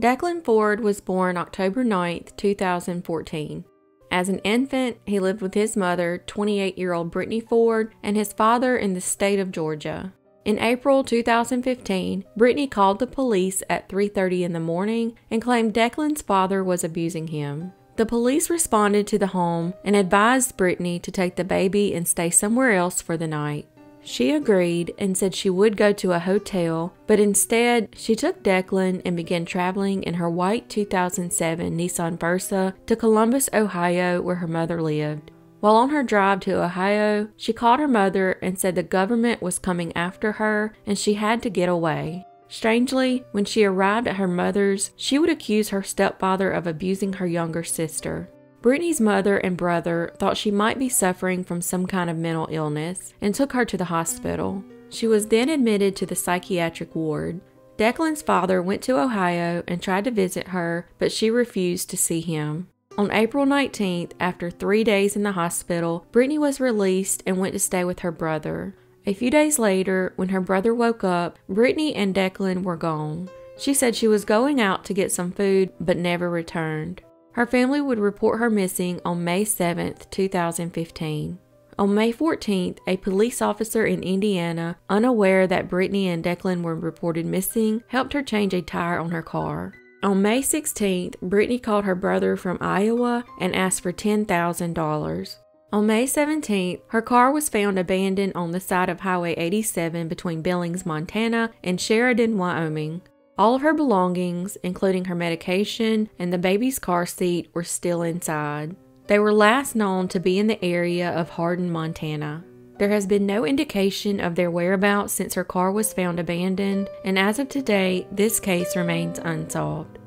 Deklon Ford was born October 9, 2014. As an infant, he lived with his mother, 28 year old Brittany Ford, and his father in the state of Georgia. In April 2015, Brittany called the police at 3:30 in the morning and claimed Deklon's father was abusing him. The police responded to the home and advised Brittany to take the baby and stay somewhere else for the night. She agreed and said she would go to a hotel, but instead, she took Deklon and began traveling in her white 2007 Nissan Versa to Columbus, Ohio, where her mother lived. While on her drive to Ohio, she called her mother and said the government was coming after her and she had to get away. Strangely, when she arrived at her mother's, she would accuse her stepfather of abusing her younger sister. Brittany's mother and brother thought she might be suffering from some kind of mental illness and took her to the hospital. She was then admitted to the psychiatric ward. Deklon's father went to Ohio and tried to visit her, but she refused to see him. On April 19th, after three days in the hospital, Brittany was released and went to stay with her brother. A few days later, when her brother woke up, Brittany and Deklon were gone. She said she was going out to get some food but never returned. Her family would report her missing on May 7, 2015. On May 14th, a police officer in Indiana, unaware that Brittany and Deklon were reported missing, helped her change a tire on her car. On May 16th, Brittany called her brother from Iowa and asked for $10,000. On May 17th, her car was found abandoned on the side of Highway 87 between Billings, Montana and Sheridan, Wyoming. All of her belongings, including her medication and the baby's car seat, were still inside. They were last known to be in the area of Hardin, Montana. There has been no indication of their whereabouts since her car was found abandoned, and as of today, this case remains unsolved.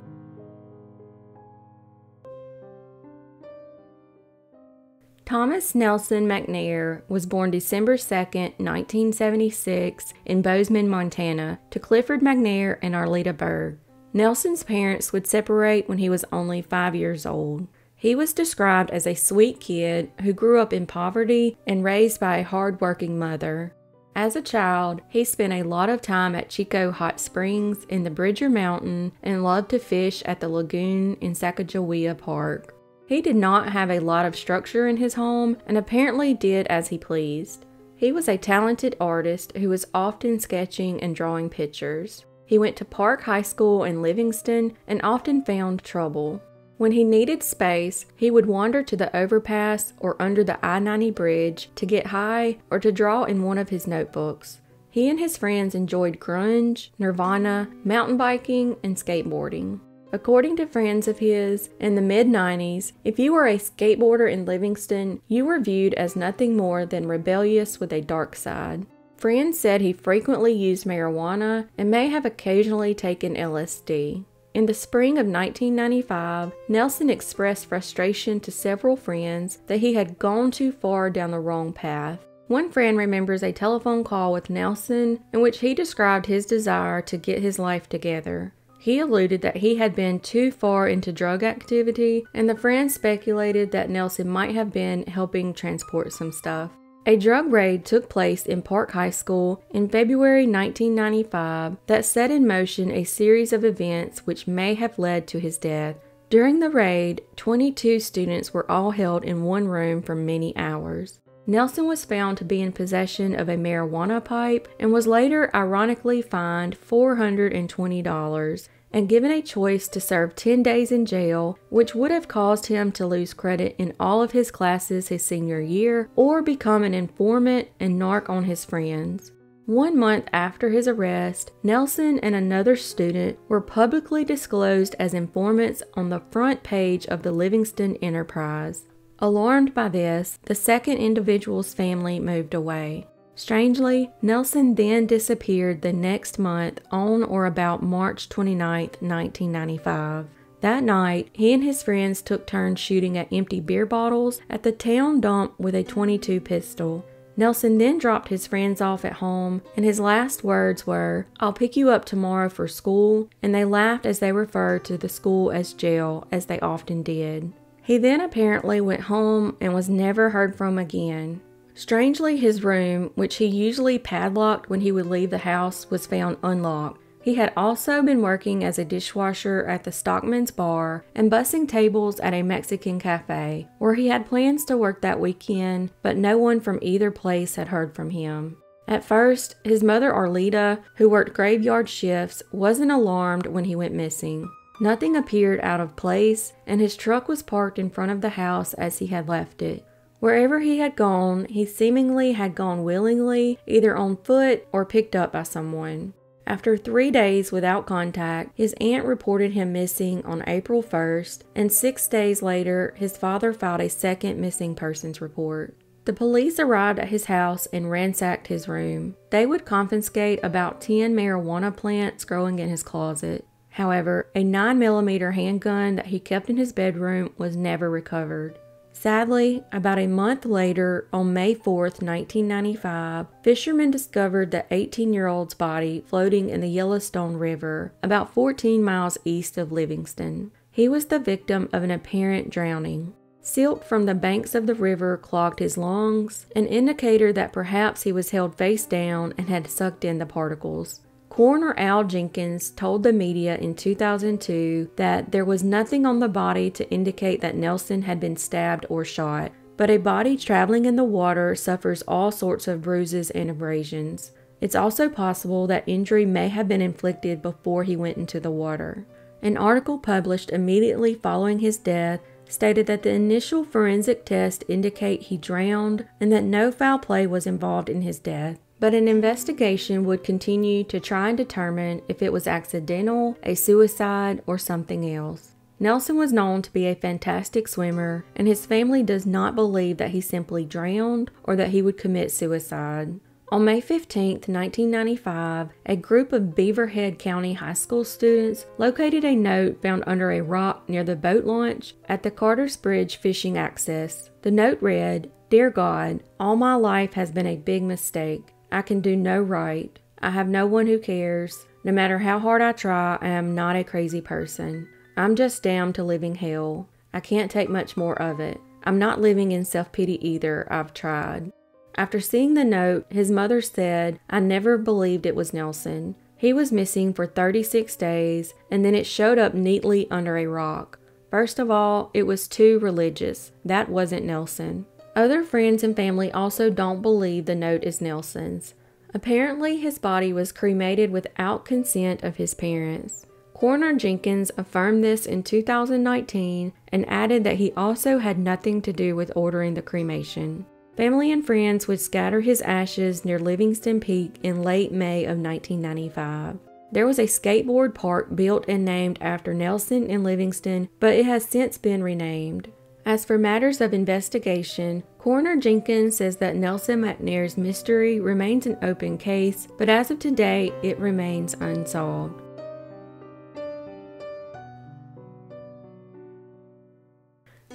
Thomas Nelson McNair was born December 2, 1976, in Bozeman, Montana, to Clifford McNair and Arleta Berg. Nelson's parents would separate when he was only five years old. He was described as a sweet kid who grew up in poverty and raised by a hard-working mother. As a child, he spent a lot of time at Chico Hot Springs in the Bridger Mountain and loved to fish at the lagoon in Sacagawea Park. He did not have a lot of structure in his home and apparently did as he pleased. He was a talented artist who was often sketching and drawing pictures. He went to Park High School in Livingston and often found trouble. When he needed space, he would wander to the overpass or under the I 90 bridge to get high or to draw in one of his notebooks. He and his friends enjoyed grunge, nirvana, mountain biking, and skateboarding. According to friends of his, in the mid 90s, if you were a skateboarder in Livingston, you were viewed as nothing more than rebellious with a dark side. Friends said he frequently used marijuana and may have occasionally taken LSD. In the spring of 1995, Nelson expressed frustration to several friends that he had gone too far down the wrong path. One friend remembers a telephone call with Nelson in which he described his desire to get his life together. He alluded that he had been too far into drug activity, and the friends speculated that Nelson might have been helping transport some stuff. A drug raid took place in Park High School in February 1995 that set in motion a series of events which may have led to his death. During the raid, 22 students were all held in one room for many hours. Nelson was found to be in possession of a marijuana pipe and was later ironically fined $420 and given a choice to serve 10 days in jail, which would have caused him to lose credit in all of his classes his senior year or become an informant and narc on his friends. One month after his arrest, Nelson and another student were publicly disclosed as informants on the front page of the Livingston Enterprise. Alarmed by this, the second individual's family moved away. Strangely, Nelson then disappeared the next month on or about March 29, 1995. That night, he and his friends took turns shooting at empty beer bottles at the town dump with a 22 pistol. Nelson then dropped his friends off at home, and his last words were, I'll pick you up tomorrow for school, and they laughed as they referred to the school as jail, as they often did. He then apparently went home and was never heard from again. Strangely, his room, which he usually padlocked when he would leave the house, was found unlocked. He had also been working as a dishwasher at the Stockman's Bar and bussing tables at a Mexican cafe, where he had plans to work that weekend, but no one from either place had heard from him. At first, his mother Arleta, who worked graveyard shifts, wasn't alarmed when he went missing. Nothing appeared out of place, and his truck was parked in front of the house as he had left it. Wherever he had gone, he seemingly had gone willingly, either on foot or picked up by someone. After three days without contact, his aunt reported him missing on April 1st, and six days later, his father filed a second missing persons report. The police arrived at his house and ransacked his room. They would confiscate about 10 marijuana plants growing in his closet. However, a 9mm handgun that he kept in his bedroom was never recovered. Sadly, about a month later, on May 4, 1995, fishermen discovered the 18 year old's body floating in the Yellowstone River, about 14 miles east of Livingston. He was the victim of an apparent drowning. Silt from the banks of the river clogged his lungs, an indicator that perhaps he was held face down and had sucked in the particles. Coroner Al Jenkins told the media in 2002 that there was nothing on the body to indicate that Nelson had been stabbed or shot, but a body traveling in the water suffers all sorts of bruises and abrasions. It's also possible that injury may have been inflicted before he went into the water. An article published immediately following his death stated that the initial forensic tests indicate he drowned and that no foul play was involved in his death but an investigation would continue to try and determine if it was accidental, a suicide, or something else. Nelson was known to be a fantastic swimmer, and his family does not believe that he simply drowned or that he would commit suicide. On May 15, 1995, a group of Beaverhead County High School students located a note found under a rock near the boat launch at the Carter's Bridge fishing access. The note read, Dear God, all my life has been a big mistake. I can do no right. I have no one who cares. No matter how hard I try, I am not a crazy person. I'm just damned to living hell. I can't take much more of it. I'm not living in self pity either. I've tried. After seeing the note, his mother said, I never believed it was Nelson. He was missing for 36 days, and then it showed up neatly under a rock. First of all, it was too religious. That wasn't Nelson. Other friends and family also don't believe the note is Nelson's. Apparently, his body was cremated without consent of his parents. Coroner Jenkins affirmed this in 2019 and added that he also had nothing to do with ordering the cremation. Family and friends would scatter his ashes near Livingston Peak in late May of 1995. There was a skateboard park built and named after Nelson in Livingston, but it has since been renamed. As for matters of investigation, Coroner Jenkins says that Nelson McNair's mystery remains an open case, but as of today, it remains unsolved.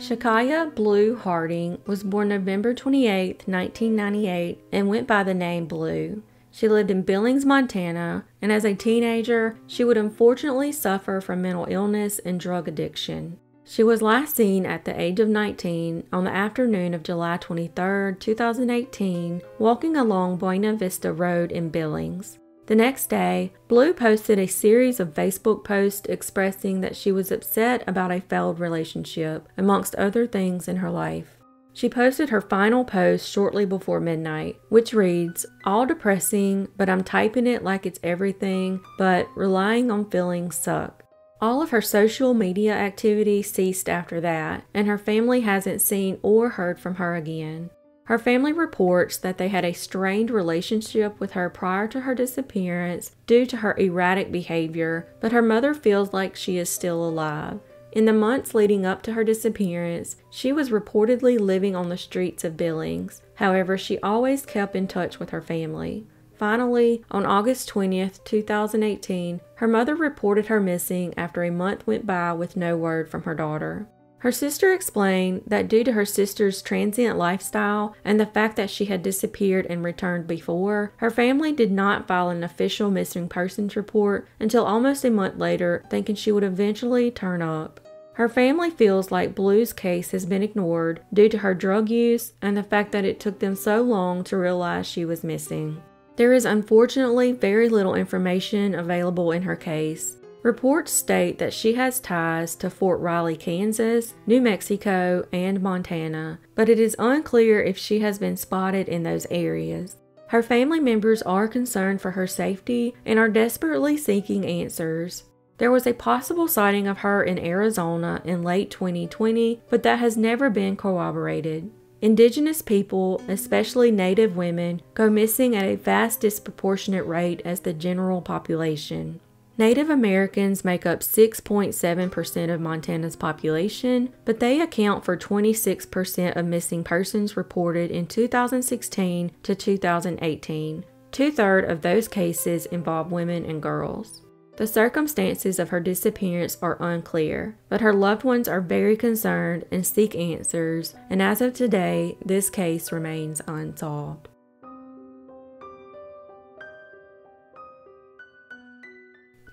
Shacaiah Blue Harding was born November 28, 1998, and went by the name Blue. She lived in Billings, Montana, and as a teenager, she would unfortunately suffer from mental illness and drug addiction. She was last seen at the age of 19 on the afternoon of July 23, 2018, walking along Buena Vista Road in Billings. The next day, Blue posted a series of Facebook posts expressing that she was upset about a failed relationship, amongst other things in her life. She posted her final post shortly before midnight, which reads, All depressing, but I'm typing it like it's everything, but relying on feelings suck. All of her social media activity ceased after that, and her family hasn't seen or heard from her again. Her family reports that they had a strained relationship with her prior to her disappearance due to her erratic behavior, but her mother feels like she is still alive. In the months leading up to her disappearance, she was reportedly living on the streets of Billings. However, she always kept in touch with her family. Finally, on August 20th, 2018, her mother reported her missing after a month went by with no word from her daughter. Her sister explained that due to her sister's transient lifestyle and the fact that she had disappeared and returned before, her family did not file an official missing persons report until almost a month later, thinking she would eventually turn up. Her family feels like Blue's case has been ignored due to her drug use and the fact that it took them so long to realize she was missing. There is unfortunately very little information available in her case. Reports state that she has ties to Fort Riley, Kansas, New Mexico, and Montana, but it is unclear if she has been spotted in those areas. Her family members are concerned for her safety and are desperately seeking answers. There was a possible sighting of her in Arizona in late 2020, but that has never been corroborated. Indigenous people, especially Native women, go missing at a vast disproportionate rate as the general population. Native Americans make up 6.7% of Montana's population, but they account for 26% of missing persons reported in 2016 to 2018. Two thirds of those cases involve women and girls. The circumstances of her disappearance are unclear, but her loved ones are very concerned and seek answers, and as of today, this case remains unsolved.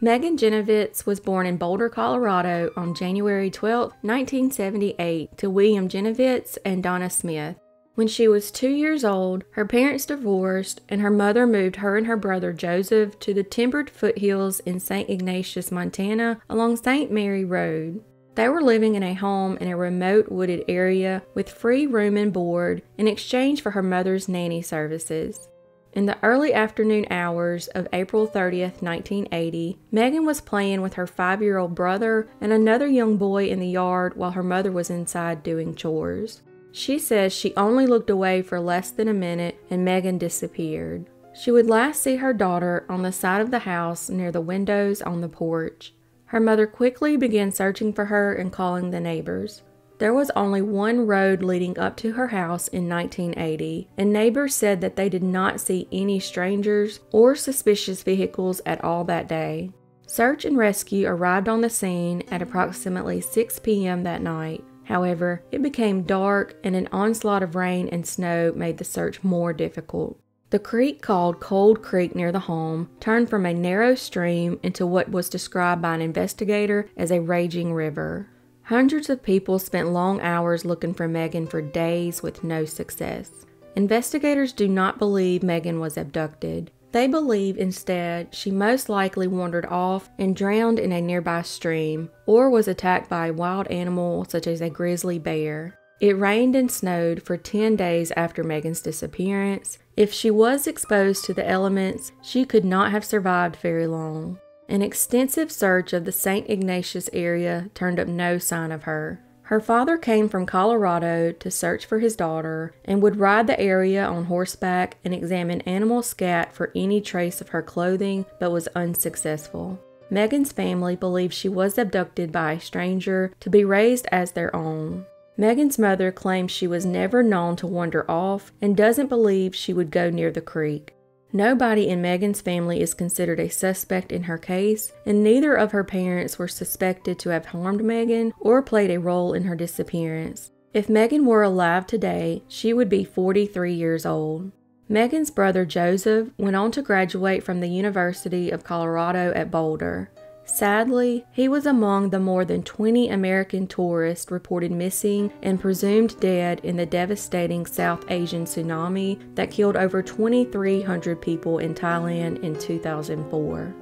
Megan Ginevicz was born in Boulder, Colorado on January 12, 1978, to William Ginevicz and Donna Smith. When she was two years old, her parents divorced, and her mother moved her and her brother Joseph to the timbered foothills in St. Ignatius, Montana, along St. Mary Road. They were living in a home in a remote wooded area with free room and board in exchange for her mother's nanny services. In the early afternoon hours of April 30th, 1980, Megan was playing with her five year old brother and another young boy in the yard while her mother was inside doing chores. She says she only looked away for less than a minute and Megan disappeared. She would last see her daughter on the side of the house near the windows on the porch. Her mother quickly began searching for her and calling the neighbors. There was only one road leading up to her house in 1980, and neighbors said that they did not see any strangers or suspicious vehicles at all that day. Search and rescue arrived on the scene at approximately 6 p.m. that night. However, it became dark and an onslaught of rain and snow made the search more difficult. The creek called Cold Creek near the home turned from a narrow stream into what was described by an investigator as a raging river. Hundreds of people spent long hours looking for Megan for days with no success. Investigators do not believe Megan was abducted. They believe instead she most likely wandered off and drowned in a nearby stream or was attacked by a wild animal such as a grizzly bear. It rained and snowed for 10 days after Megan's disappearance. If she was exposed to the elements, she could not have survived very long. An extensive search of the St. Ignatius area turned up no sign of her. Her father came from Colorado to search for his daughter and would ride the area on horseback and examine animal scat for any trace of her clothing, but was unsuccessful. Megan's family believes she was abducted by a stranger to be raised as their own. Megan's mother claims she was never known to wander off and doesn't believe she would go near the creek. Nobody in Megan's family is considered a suspect in her case, and neither of her parents were suspected to have harmed Megan or played a role in her disappearance. If Megan were alive today, she would be 43 years old. Megan's brother Joseph went on to graduate from the University of Colorado at Boulder. Sadly, he was among the more than 20 American tourists reported missing and presumed dead in the devastating South Asian tsunami that killed over 2,300 people in Thailand in 2004.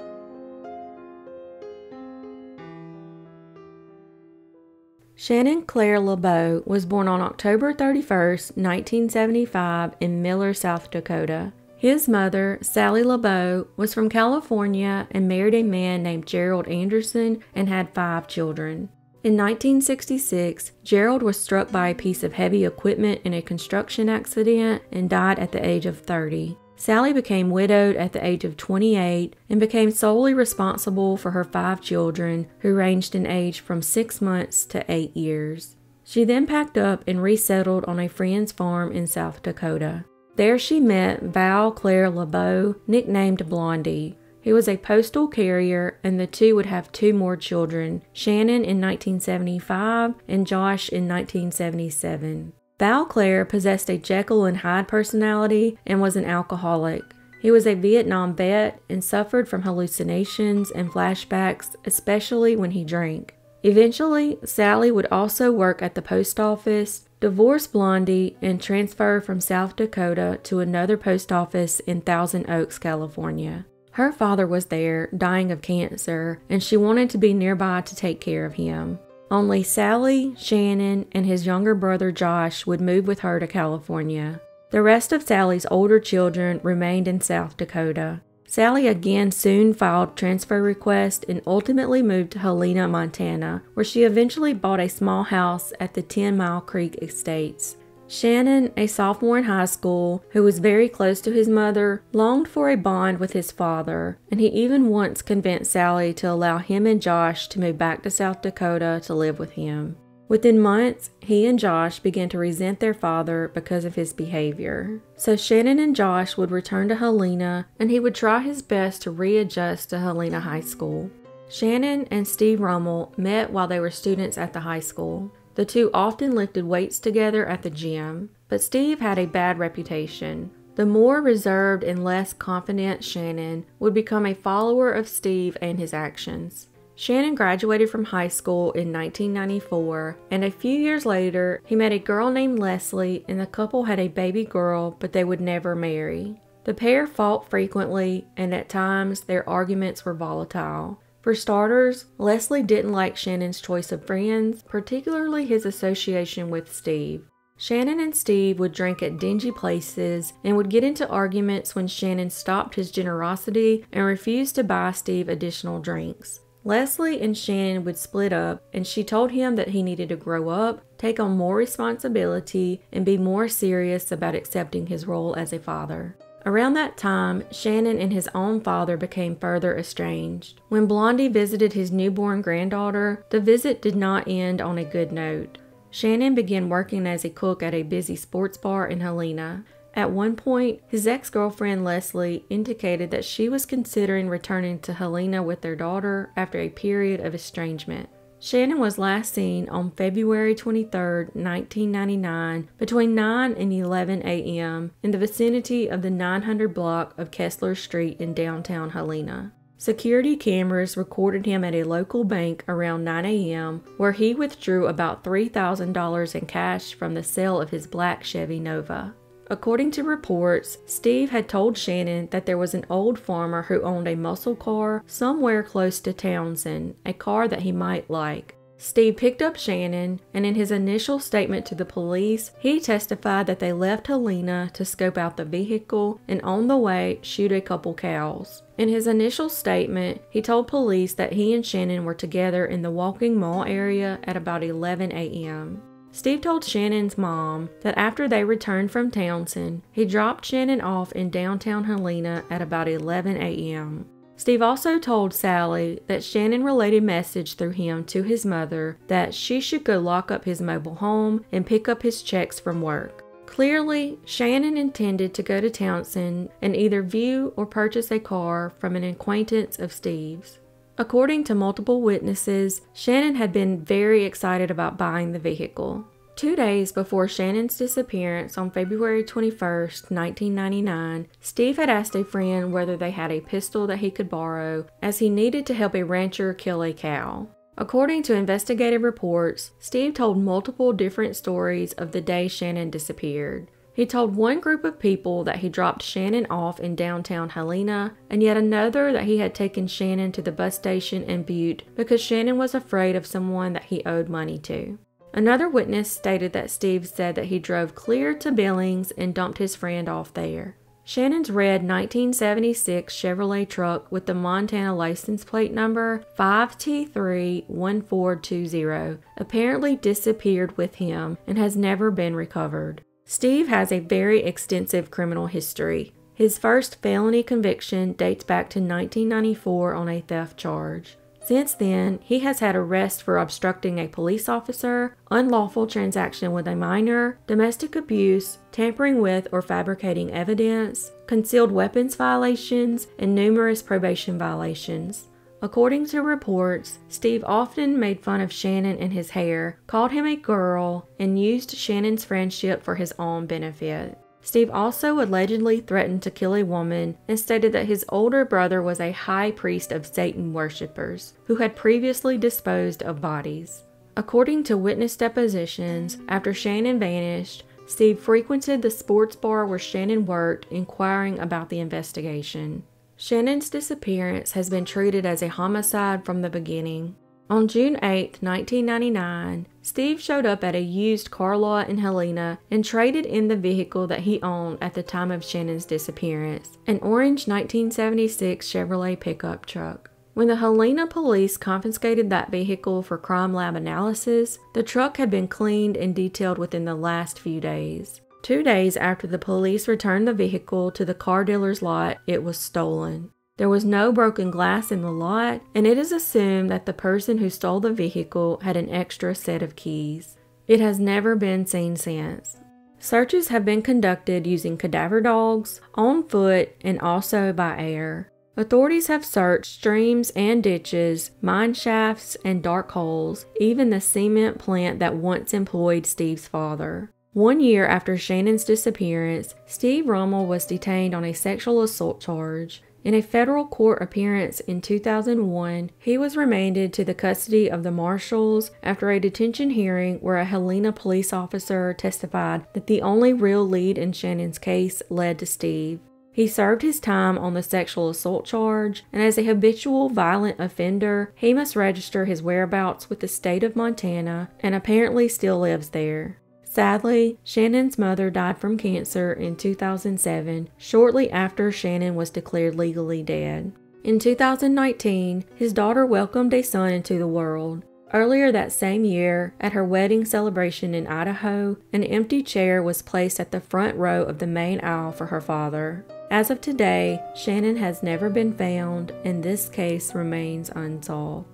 Shannon Clair LaBau was born on October 31, 1975, in Miller, South Dakota. His mother, Sally LaBau, was from California and married a man named Gerald Anderson and had five children. In 1966, Gerald was struck by a piece of heavy equipment in a construction accident and died at the age of 30. Sally became widowed at the age of 28 and became solely responsible for her five children, who ranged in age from six months to eight years. She then packed up and resettled on a friend's farm in South Dakota. There she met Val Clair LaBau, nicknamed Blondie. He was a postal carrier, and the two would have two more children Shannon in 1975 and Josh in 1977. Val Claire possessed a Jekyll and Hyde personality and was an alcoholic. He was a Vietnam vet and suffered from hallucinations and flashbacks, especially when he drank. Eventually, Sally would also work at the post office, divorce Blondie, and transfer from South Dakota to another post office in Thousand Oaks, California. Her father was there, dying of cancer, and she wanted to be nearby to take care of him. Only Sally, Shannon, and his younger brother Josh would move with her to California. The rest of Sally's older children remained in South Dakota. Sally again soon filed transfer requests and ultimately moved to Helena, Montana, where she eventually bought a small house at the 10 Mile Creek Estates. Shannon, a sophomore in high school who was very close to his mother, longed for a bond with his father, and he even once convinced Sally to allow him and Josh to move back to South Dakota to live with him. Within months, he and Josh began to resent their father because of his behavior. So Shannon and Josh would return to Helena and he would try his best to readjust to Helena High School. Shannon and Steve Rummel met while they were students at the high school. The two often lifted weights together at the gym, but Steve had a bad reputation. The more reserved and less confident Shannon would become a follower of Steve and his actions. Shannon graduated from high school in 1994, and a few years later, he met a girl named Leslie, and the couple had a baby girl, but they would never marry. The pair fought frequently, and at times their arguments were volatile. For starters, Leslie didn't like Shannon's choice of friends, particularly his association with Steve. Shannon and Steve would drink at dingy places and would get into arguments when Shannon stopped his generosity and refused to buy Steve additional drinks. Leslie and Shannon would split up, and she told him that he needed to grow up, take on more responsibility, and be more serious about accepting his role as a father. Around that time, Shannon and his own father became further estranged. When Blondie visited his newborn granddaughter, the visit did not end on a good note. Shannon began working as a cook at a busy sports bar in Helena. At one point, his ex girlfriend Leslie indicated that she was considering returning to Helena with their daughter after a period of estrangement. Shannon was last seen on February 23, 1999, between 9 and 11 a.m. in the vicinity of the 900 block of Kessler Street in downtown Helena. Security cameras recorded him at a local bank around 9 a.m., where he withdrew about $3,000 in cash from the sale of his black Chevy Nova. According to reports, Steve had told Shannon that there was an old farmer who owned a muscle car somewhere close to Townsend, a car that he might like. Steve picked up Shannon, and in his initial statement to the police, he testified that they left Helena to scope out the vehicle and on the way shoot a couple cows. In his initial statement, he told police that he and Shannon were together in the Walking Mall area at about 11 a.m. Steve told Shannon's mom that after they returned from Townsend, he dropped Shannon off in downtown Helena at about 11 a.m. Steve also told Sally that Shannon relayed a message through him to his mother that she should go lock up his mobile home and pick up his checks from work. Clearly, Shannon intended to go to Townsend and either view or purchase a car from an acquaintance of Steve's. According to multiple witnesses, Shannon had been very excited about buying the vehicle. Two days before Shannon's disappearance on February 21, 1999, Steve had asked a friend whether they had a pistol that he could borrow, as he needed to help a rancher kill a cow. According to investigative reports, Steve told multiple different stories of the day Shannon disappeared. He told one group of people that he dropped Shannon off in downtown Helena, and yet another that he had taken Shannon to the bus station in Butte because Shannon was afraid of someone that he owed money to. Another witness stated that Steve said that he drove clear to Billings and dumped his friend off there. Shannon's red 1976 Chevrolet truck with the Montana license plate number 5T31420 apparently disappeared with him and has never been recovered. Steve has a very extensive criminal history. His first felony conviction dates back to 1994 on a theft charge. Since then, he has had arrests for obstructing a police officer, unlawful transaction with a minor, domestic abuse, tampering with or fabricating evidence, concealed weapons violations, and numerous probation violations. According to reports, Steve often made fun of Shannon and his hair, called him a girl, and used Shannon's friendship for his own benefit. Steve also allegedly threatened to kill a woman and stated that his older brother was a high priest of Satan worshippers who had previously disposed of bodies. According to witness depositions, after Shannon vanished, Steve frequented the sports bar where Shannon worked, inquiring about the investigation. Shannon's disappearance has been treated as a homicide from the beginning. On June 8, 1999, Steve showed up at a used car lot in Helena and traded in the vehicle that he owned at the time of Shannon's disappearance an orange 1976 Chevrolet pickup truck. When the Helena police confiscated that vehicle for crime lab analysis, the truck had been cleaned and detailed within the last few days. Two days after the police returned the vehicle to the car dealer's lot, it was stolen. There was no broken glass in the lot, and it is assumed that the person who stole the vehicle had an extra set of keys. It has never been seen since. Searches have been conducted using cadaver dogs, on foot, and also by air. Authorities have searched streams and ditches, mine shafts, and dark holes, even the cement plant that once employed Steve's father. One year after Shannon's disappearance, Steve Rommel was detained on a sexual assault charge. In a federal court appearance in 2001, he was remanded to the custody of the marshals after a detention hearing where a Helena police officer testified that the only real lead in Shannon's case led to Steve. He served his time on the sexual assault charge, and as a habitual violent offender, he must register his whereabouts with the state of Montana and apparently still lives there. Sadly, Shannon's mother died from cancer in 2007, shortly after Shannon was declared legally dead. In 2019, his daughter welcomed a son into the world. Earlier that same year, at her wedding celebration in Idaho, an empty chair was placed at the front row of the main aisle for her father. As of today, Shannon has never been found, and this case remains unsolved.